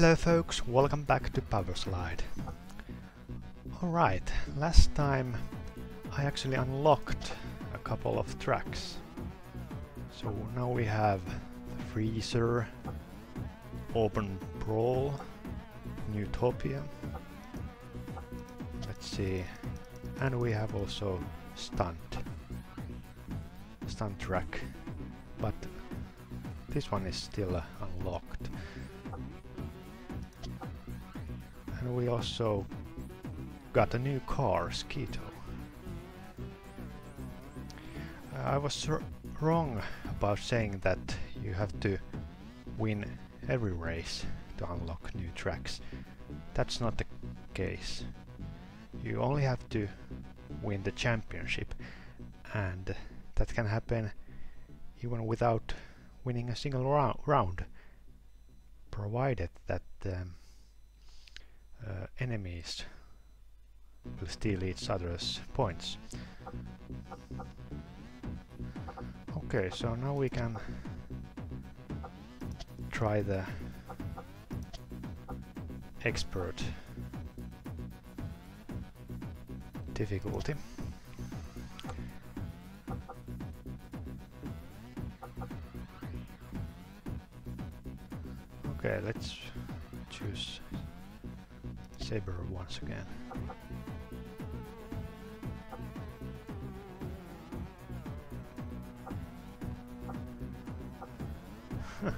Hello folks, welcome back to Powerslide. Alright, last time I actually unlocked a couple of tracks. So now we have Freezer, Open Brawl, Newtopia. Let's see. And we have also Stunt. Stunt track. But this one is still we also got a new car, Skeeto. Uh, I was wrong about saying that you have to win every race to unlock new tracks. That's not the case. You only have to win the championship and that can happen even without winning a single rou round provided that um, uh, enemies will steal each other's points. Okay, so now we can try the expert difficulty. Okay, let's choose Saber once again.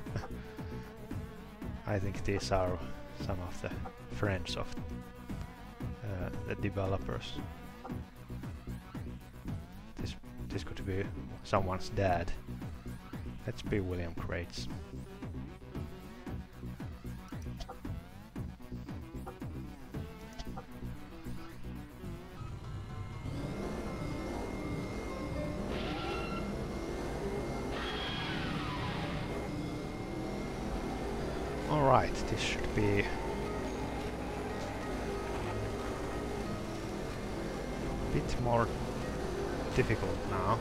I think these are some of the friends of uh, the developers. This this could be someone's dad. Let's be William Crates. Alright, this should be... a bit more difficult now.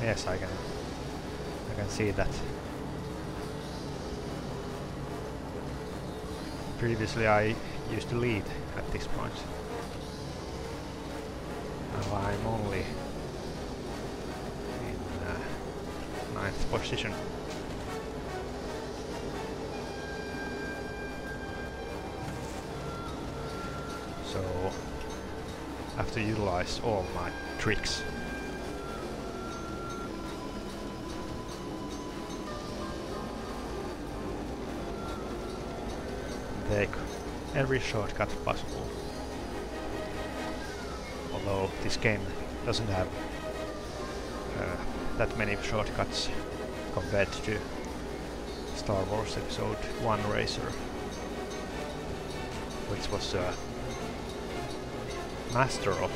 Yes, I can... I can see that. Previously I used to lead at this point. Now I'm only position. So I have to utilize all my tricks. Take every shortcut possible. Although this game doesn't have that many shortcuts compared to Star Wars Episode 1 Racer, which was a master of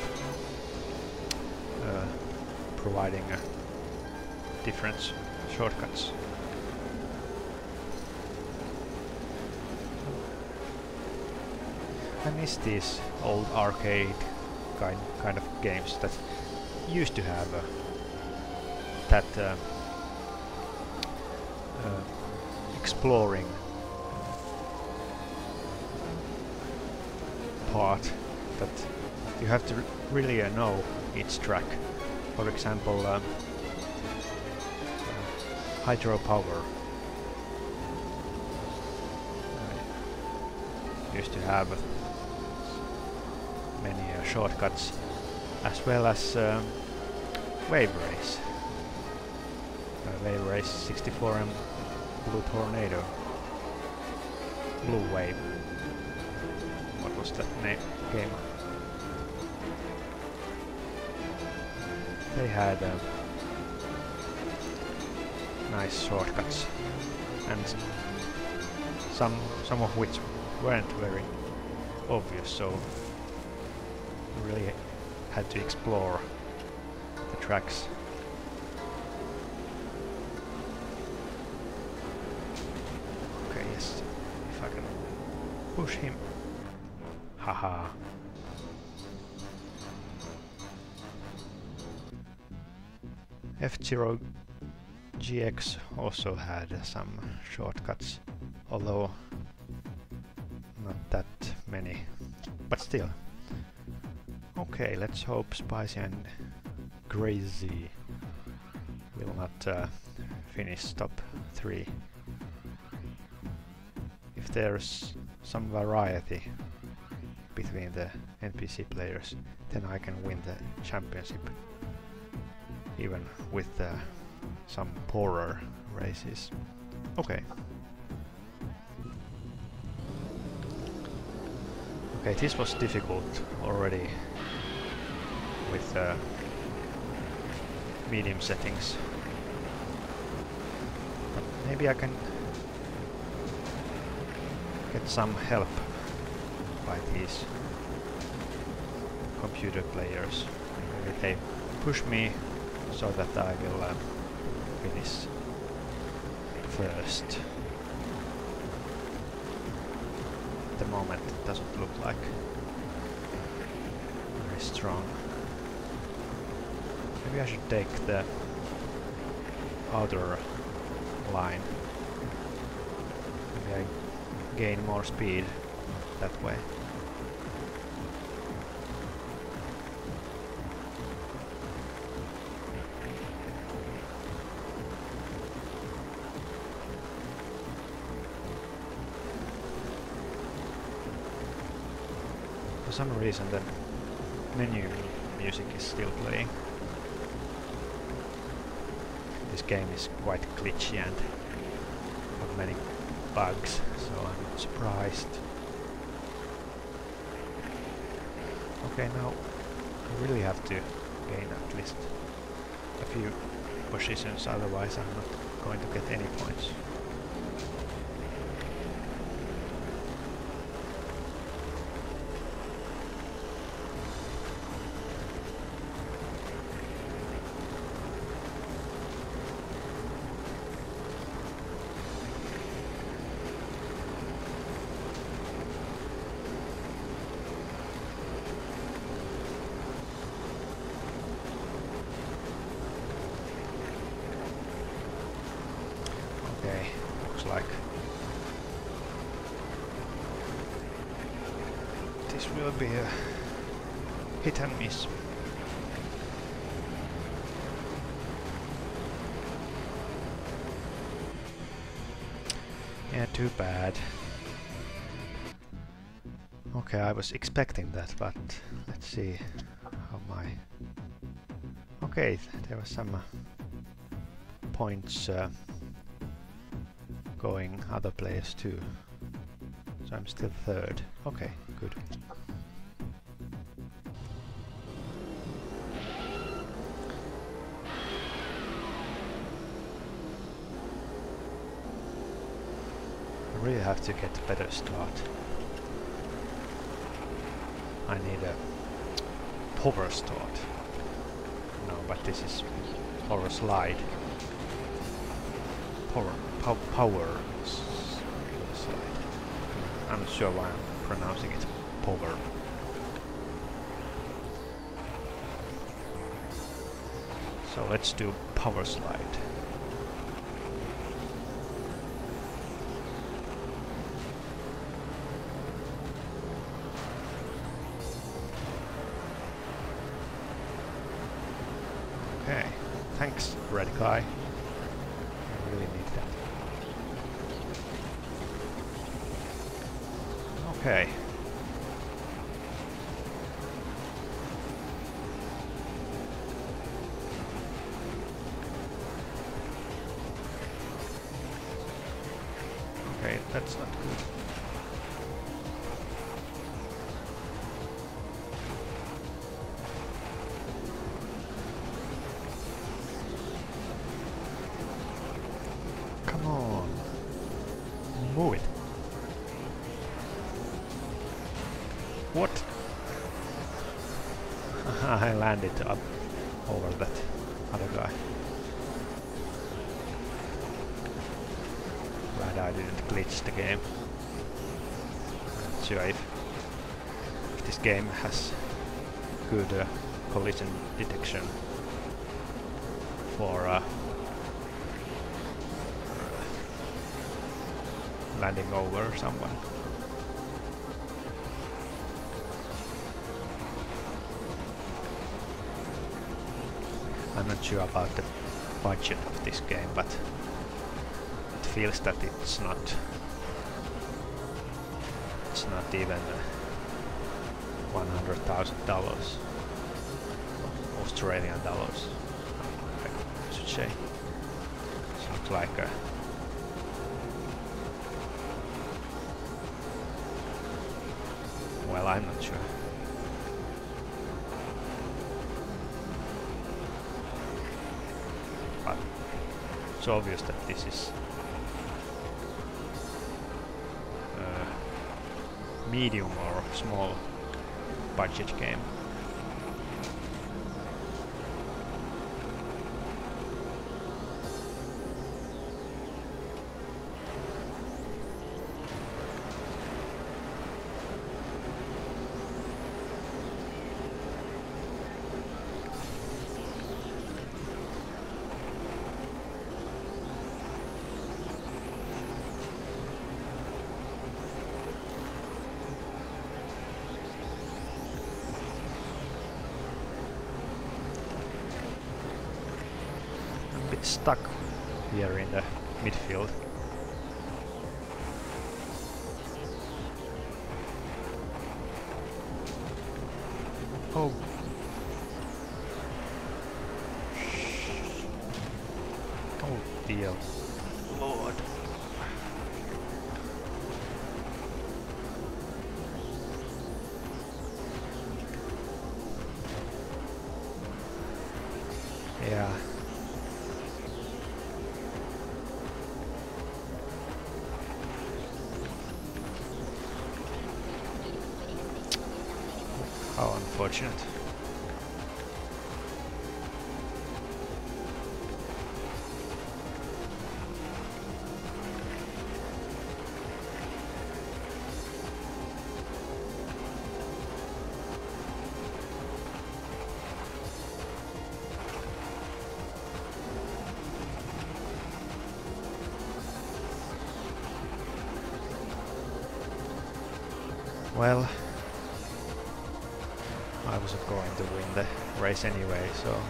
uh, providing uh, different shortcuts. I miss these old arcade kind kind of games that used to have that uh, uh, exploring part that you have to really uh, know each track. For example, um, hydropower. I used to have many uh, shortcuts as well as um, wave race. Wave race 64 and blue tornado. Blue wave. What was that name game? They had uh, nice shortcuts and some some of which weren't very obvious so really had to explore the tracks push him haha F-Zero GX also had some shortcuts, although not that many, but still. Okay, let's hope Spicy and Crazy will not uh, finish top 3. If there's some variety between the NPC players, then I can win the championship even with uh, some poorer races. Okay. Okay, this was difficult already with uh, medium settings. But maybe I can get some help by these computer players. Maybe they push me so that I will uh, finish first. At the moment it doesn't look like very strong. Maybe I should take the outer line. Gain more speed that way. For some reason the menu music is still playing. This game is quite glitchy and have many bugs, surprised. Okay, now I really have to gain at least a few positions, otherwise I'm not going to get any points. I was expecting that, but let's see how my... Okay, there was some uh, points uh, going other players too. So I'm still third. Okay, good. I really have to get a better start. I need a power start. No, but this is power slide. Power, pow power slide. I'm not sure why I'm pronouncing it power. So let's do power slide. Guy. I really need that. Okay. Okay, that's not good. Sure if, if this game has good uh, collision detection for uh, landing over someone. I'm not sure about the budget of this game, but it feels that it's not not even uh, one hundred thousand dollars. Australian dollars I should say. Looks like a well I'm not sure. But it's obvious that this is medium or small budget game. Oh. Oh dear unfortunate. Well, race anyway, so...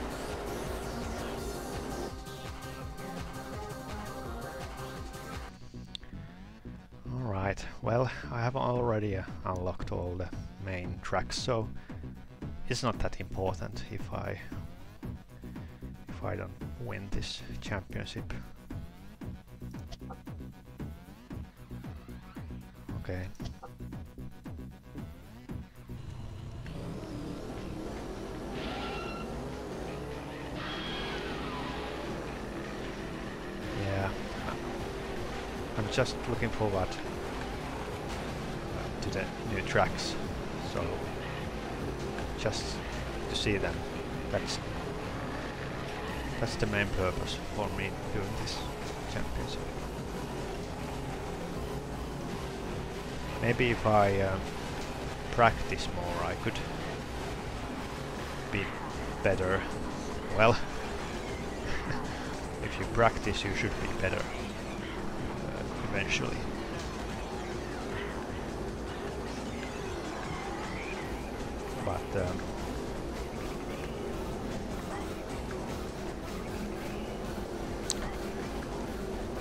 Alright, well, I have already uh, unlocked all the main tracks, so it's not that important if I if I don't win this championship. Okay. Just looking forward to the new tracks, so just to see them. That's that's the main purpose for me doing this championship. Maybe if I uh, practice more, I could be better. Well, if you practice, you should be better eventually. But um,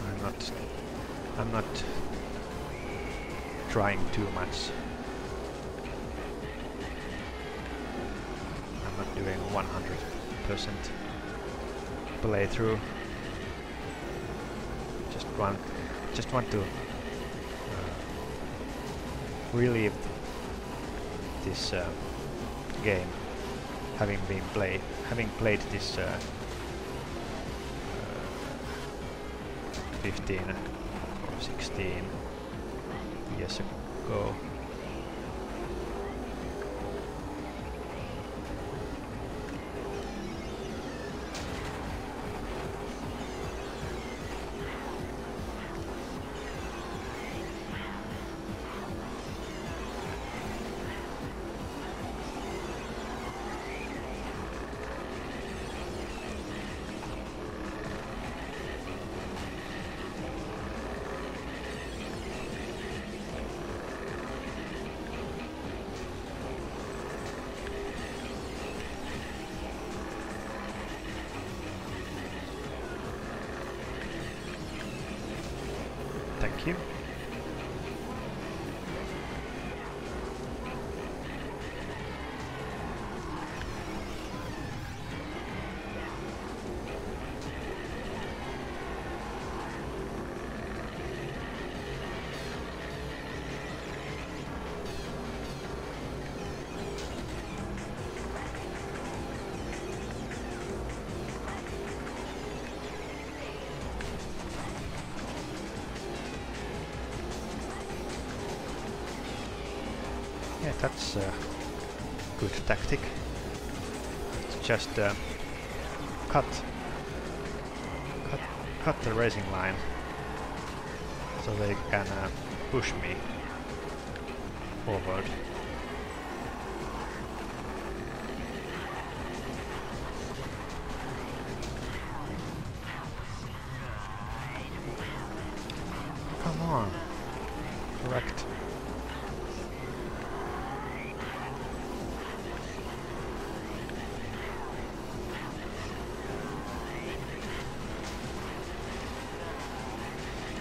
I'm not. I'm not trying too much. I'm not doing 100% playthrough. Just want, just want to uh, relive this uh, game, having been play, having played this uh, uh, 15 or 16 years ago. Thank you. A good tactic. It's just uh, cut, cut, cut the racing line so they can uh, push me forward.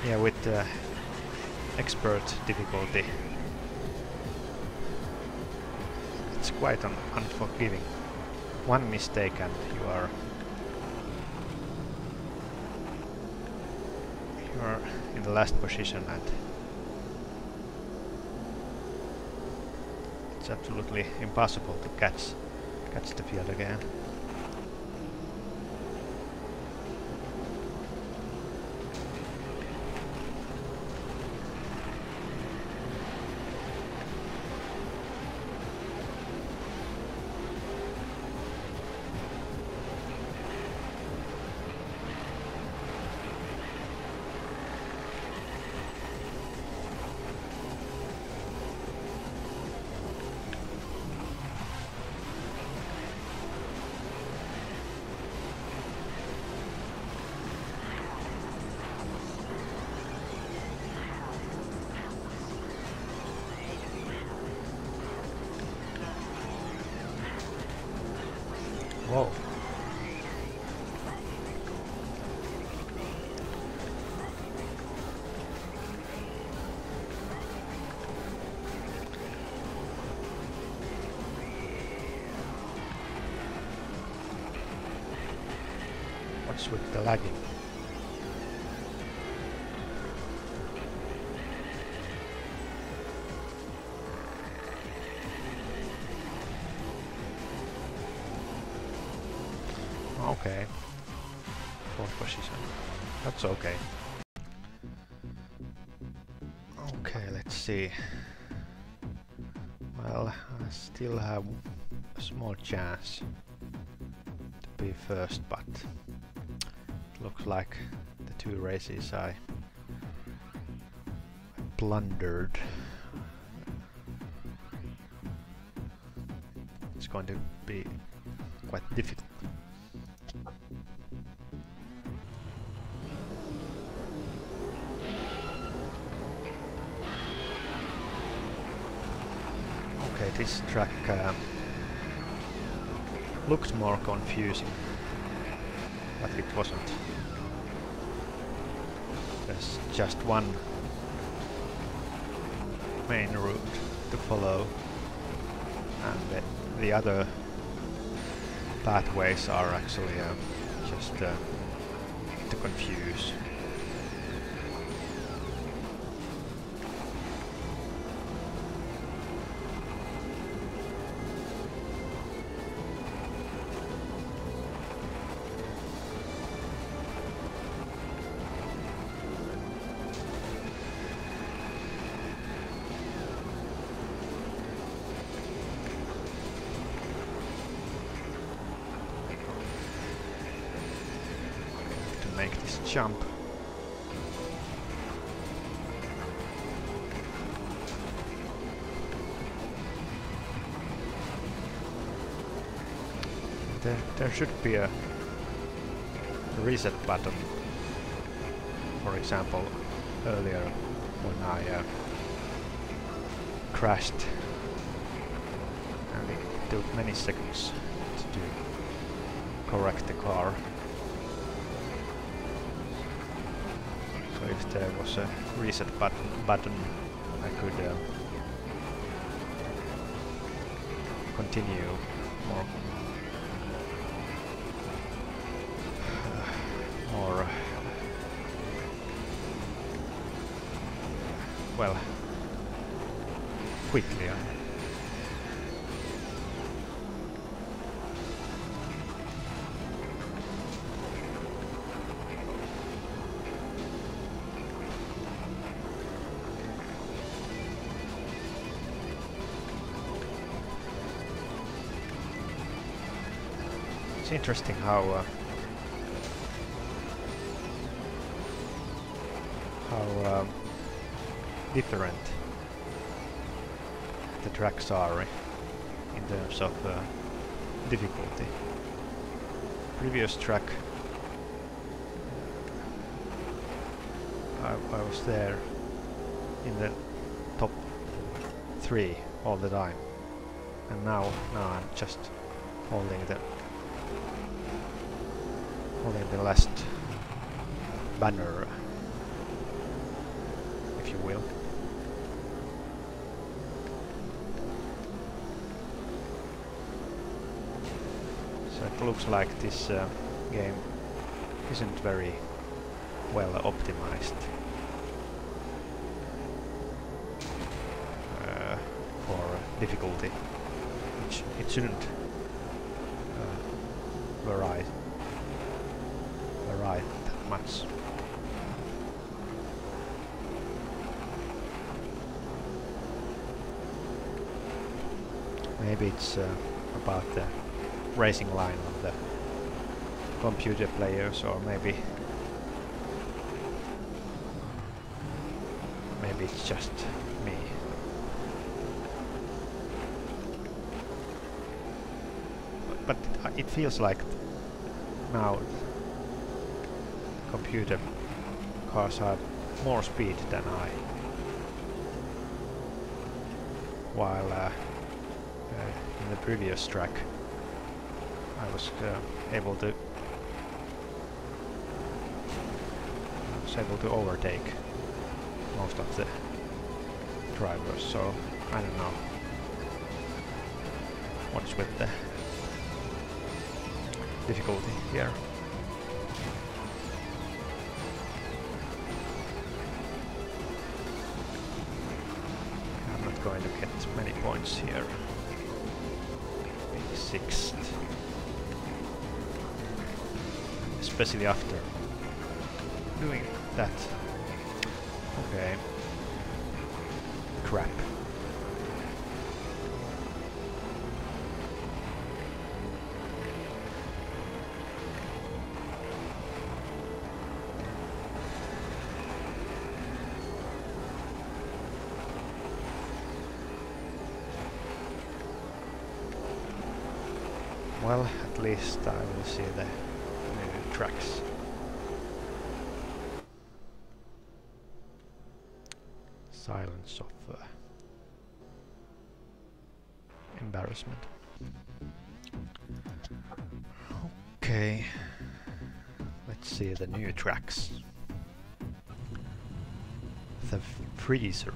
Yeah, with the expert difficulty, it's quite un unforgiving. One mistake and you are you are in the last position and it's absolutely impossible to catch catch the field again. Whoa. What's with the lagging? Small chance to be first, but it looks like the two races I blundered. It's going to be quite difficult. Okay, this track um, looked more confusing, but it wasn't. There's just one main route to follow, and the, the other pathways are actually uh, just uh, to confuse. There, should be a reset button. For example, earlier when I uh, crashed and it took many seconds to correct the car. So if there was a reset button, button I could uh, continue more well quickly. It's interesting how uh, different. The tracks are in terms of uh, difficulty. Previous track I, I was there in the top three all the time. And now now I'm just holding the holding the last banner if you will looks like this uh, game isn't very well optimized. Uh, for difficulty which it shouldn't uh, vary vary that much. Maybe it's uh, about the racing line of the computer players or maybe maybe it's just me. But, but it feels like now computer cars have more speed than I while uh, uh, in the previous track I was uh, able to I was able to overtake most of the drivers so I don't know what's with the difficulty here. I'm not going to get many points here. Maybe sixth especially after doing that. Okay. Crap. Well, at least I will see the tracks. Silence of uh, embarrassment. Okay, let's see the new tracks. The freezer.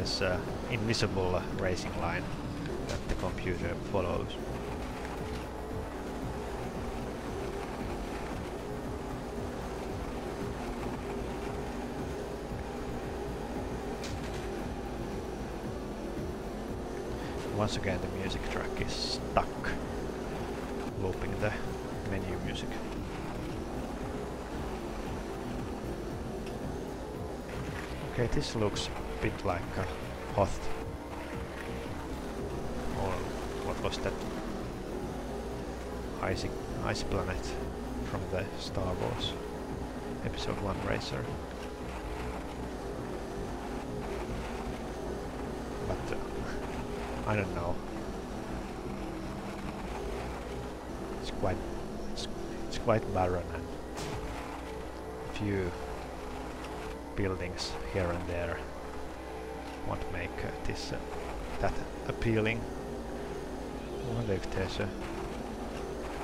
There's an invisible uh, racing line that the computer follows. Once again the music track is stuck, looping the menu music. Okay, this looks bit like a Hoth. Or what was that? Icy, icy planet from the Star Wars Episode 1 Racer. But uh, I don't know. it's quite it's, it's quite barren and few buildings here and there won't make uh, this uh, that appealing. I wonder if there's a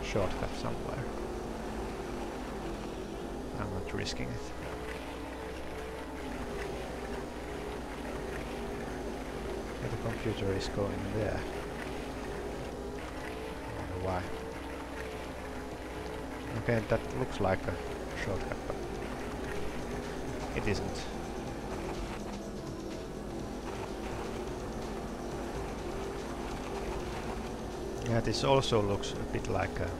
shortcut somewhere. I'm not risking it. The computer is going there. I wonder why. Okay, that looks like a shortcut, but it isn't. Yeah, this also looks a bit like a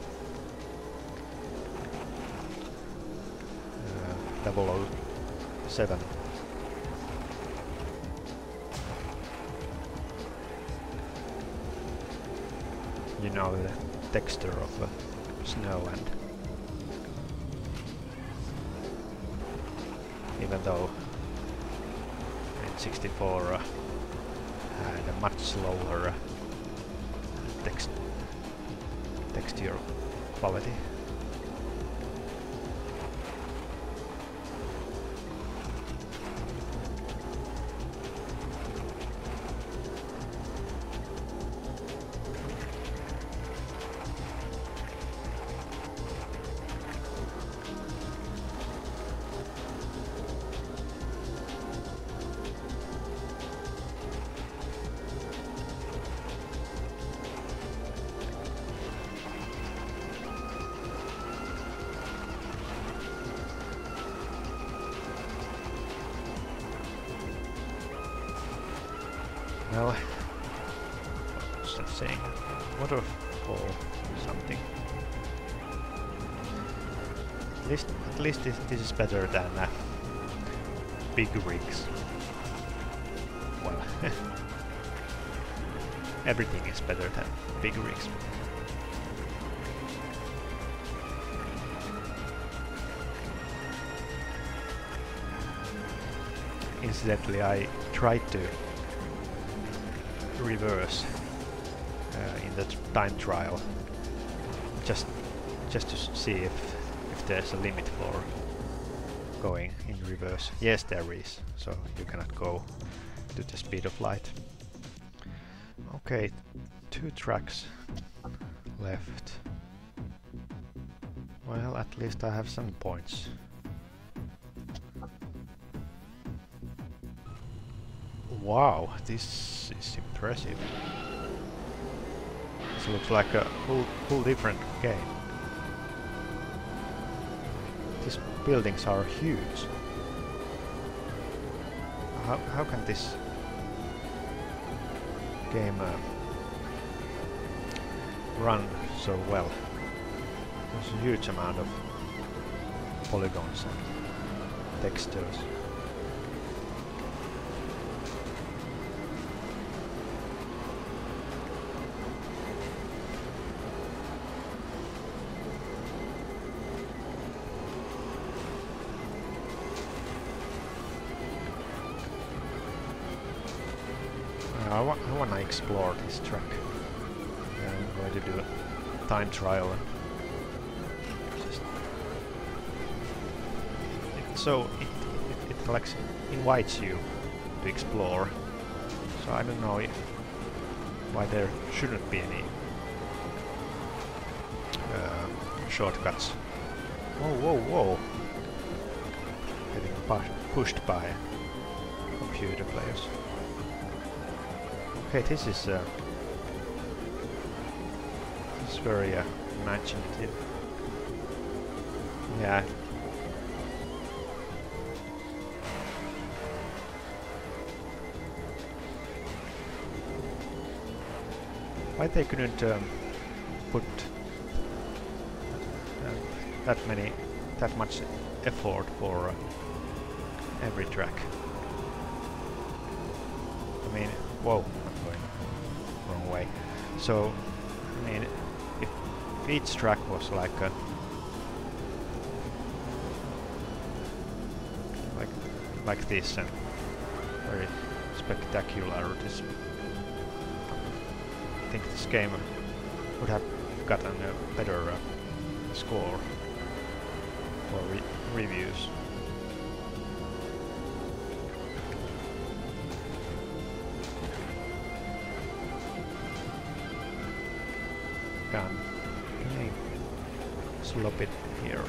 uh, 007. You know the texture of uh, snow and even though in 64 uh, had a much slower uh, text texture quality. Well, what's that saying? Waterfall or something. At least, at least this, this is better than uh, big rigs. Well, everything is better than big rigs. Incidentally, I tried to reverse uh, in the time trial. Just just to see if if there's a limit for going in reverse. Yes there is so you cannot go to the speed of light. Okay two tracks left. Well at least I have some points. Wow, this is impressive. This looks like a whole, whole different game. These buildings are huge. How, how can this game uh, run so well? There's a huge amount of polygons and textures. Explore this track. Yeah, I'm going to do a time trial. Just so it, it, it collects, invites you to explore. So I don't know if, why there shouldn't be any uh, shortcuts. Whoa, whoa, whoa! Getting pushed by computer players. Okay, this is uh, this is very uh, imaginative. Yeah. Why they couldn't um, put uh, that many, that much effort for uh, every track? I mean, whoa, So, I mean, if each track was like a like like this and very spectacular, this I think this game would have gotten a better uh, score for re reviews. I slop it here?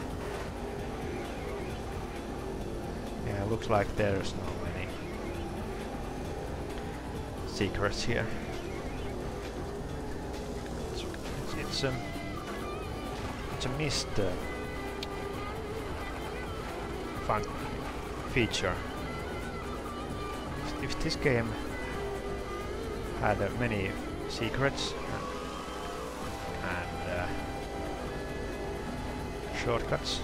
Yeah, looks like there's no any secrets here. It's, it's, um, it's a missed uh, fun feature. If this game had uh, many secrets shortcuts.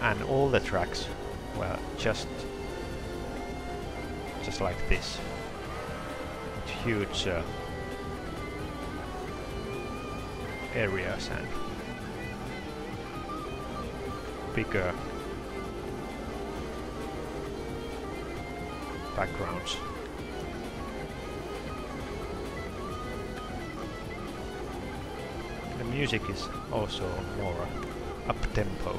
And all the tracks well just just like this. Huge uh, areas and bigger backgrounds music is also more up-tempo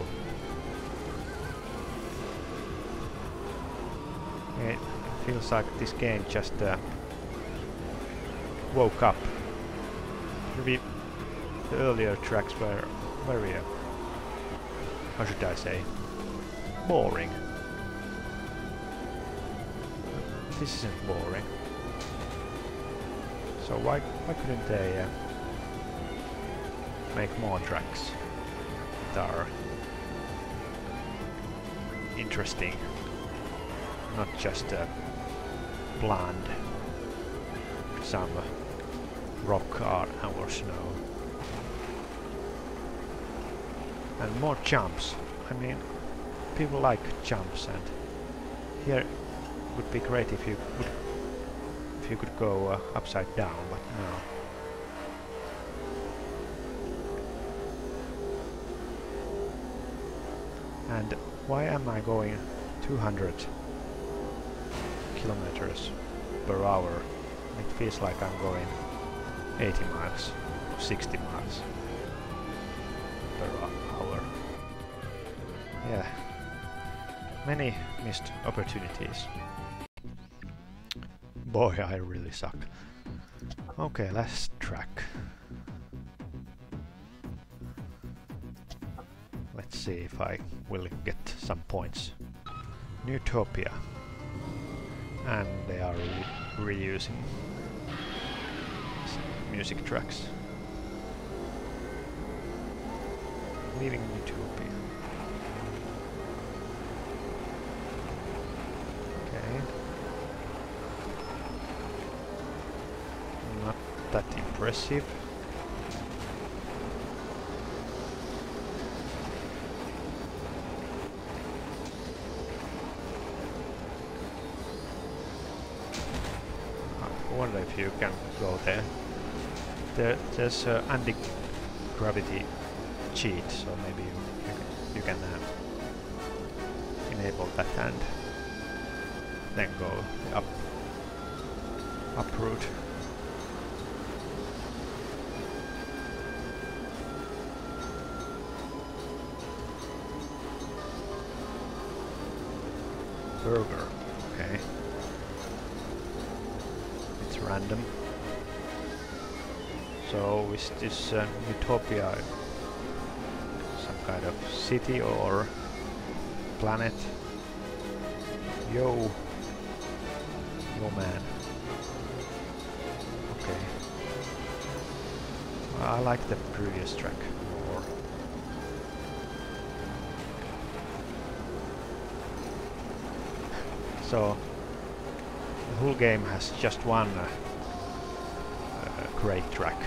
It feels like this game just uh, woke up. Maybe the earlier tracks were very, uh, how should I say, boring. This isn't boring. So why why couldn't they uh, make more tracks that are interesting? not just a bland some rock art or snow. And more jumps. I mean, people like jumps and here would be great if you would if you could go uh, upside down, but no. Why am I going 200 kilometers per hour. It feels like I'm going 80 miles, 60 miles per hour. Yeah, many missed opportunities. Boy, I really suck. Okay, last track. Let's see if I will get some points. Newtopia and they are re reusing music tracks. Leaving Utopia. Okay. Not that impressive. You can go there. there there's an anti-gravity cheat, so maybe you, you, you can uh, enable that and then go up up route. Burger, Utopia some kind of city or planet? Yo! Yo man. Okay. I like the previous track more. So the whole game has just one uh, uh, great track.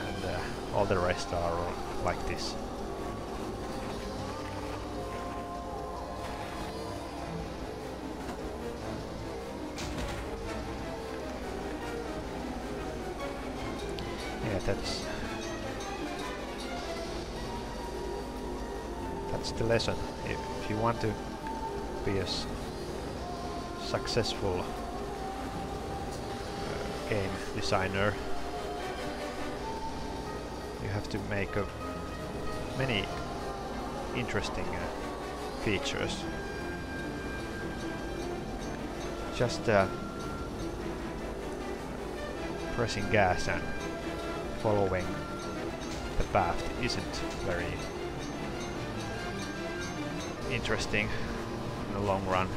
And uh, all the rest are like this. Yeah, that's that's the lesson. If, if you want to be a successful uh, game designer. Have to make a many interesting uh, features. Just uh, pressing gas and following the path isn't very interesting in the long run.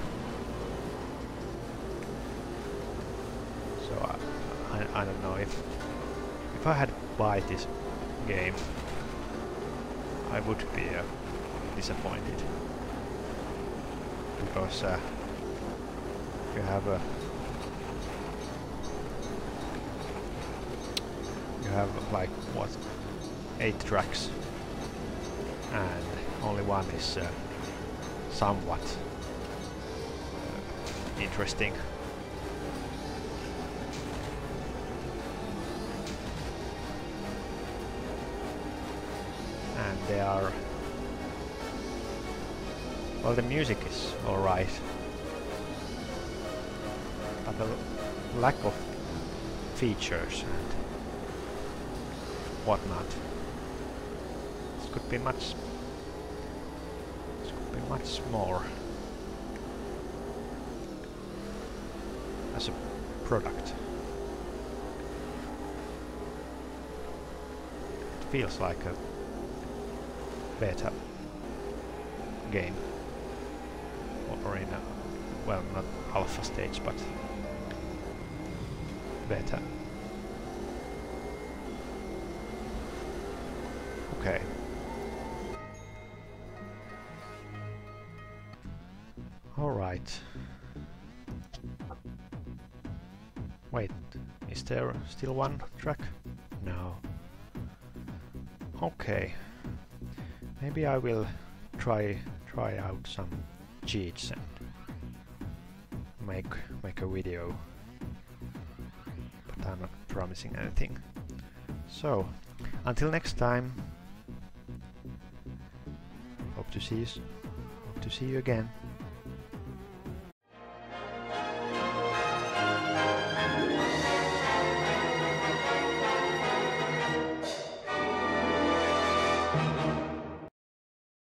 So I, I, I don't know if if I had buy this game, I would be uh, disappointed. Because uh, you have a you have like what eight tracks and only one is uh, somewhat uh, interesting they are. Well the music is alright. But the lack of features and whatnot. This could be much this could be much more as a product. It feels like a beta game. Or in a well not alpha stage but beta okay. All right. Wait is there still one track? No. Okay Maybe I will try try out some cheats and make make a video. But I'm not promising anything. So, until next time. Hope to see you hope to see you again.